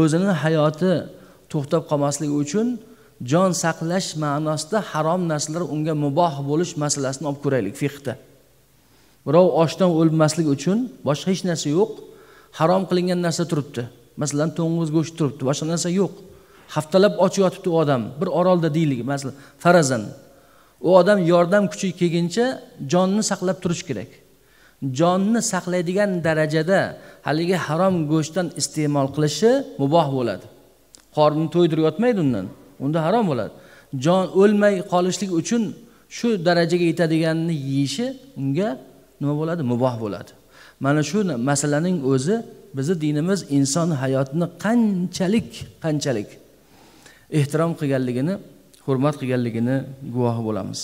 o'zini hayoti to'xtab qolmasligi uchun jon saqlash ma'nosida harom narsalar unga muboh bo'lish masalasini olib ko'raylik fiqda birov ochdan o'lmaslik uchun boshqa hech narsa yo'q harom qilingan narsa turibdi. Masalan to'ng'iz go'shti turibdi boshqa narsa yo'q. Haftalab och yotibdi u odam bir orolda deylik masalan farazan. U odam yordam kuchi kelguncha jonni saqlab turish kerak. Jonni saqlaydigan darajada haligi harom go'shtdan iste'mol qilishi muboh bo'ladi. Qornini to'ydirib yotmaydi undan unda harom bo'ladi. Jon o'lmay qolishlik uchun shu darajaga yetadiganini yeyishi unga nima bo'ladi? Muboh bo'ladi. Mana shu masalaning o'zi bizni dinimiz inson hayotini qanchalik qanchalik ehtirom qilganligini hurmat qilganligini guvohi bo'lamiz.